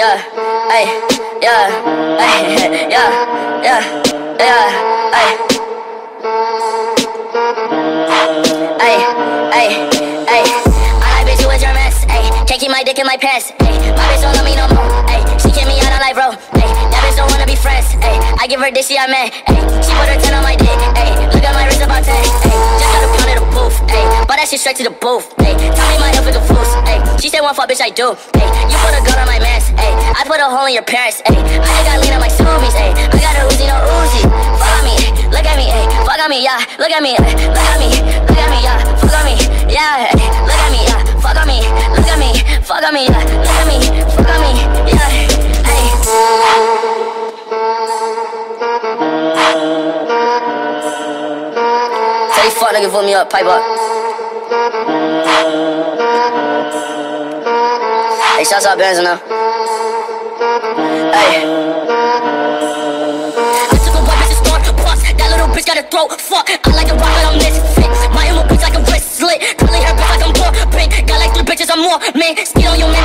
yeah, hey, yeah, hey, yeah, yeah, yeah, hey. Ay, ay, ay. I like bitch, you is your mess. Ay, can't keep my dick in my pants. Ay, my bitch don't love me no more. Ay, she kick me out on life, bro. Ay, that bitch don't wanna be friends. Ay, I give her dick, she I man. Ay, she put her 10 on my dick. Ay, look at my wrist about 10. Ay, just got a pound of the booth. Ay, but that shit straight to the booth. Ay, tell me my health is a fool. Ay, she said one fuck, bitch, I do. Ay, you put a gun on my mans. In your parents. Ay, I got lean on my zoomies. Ay, I got a Uzi, no Uzi. Follow me, look at me. Ay, fuck on me, yeah. Look at me, ay, look at me, look at me, yeah. Fuck on me, yeah. Ay, look at me, yeah. Fuck on me, look at me, fuck on me, yeah. Look at me, fuck on me, yeah. Ay. Tell fuck niggas put me up, pipe up. Hey, shouts out Benz now. I took a white bitch and start bust. That little bitch got a throat. Fuck, I like to rock it on misfit. My emo bitch like a wristlet. Curly hair bitch like I'm poor. Pink. Got like three bitches, I'm more. Man, skid on your man,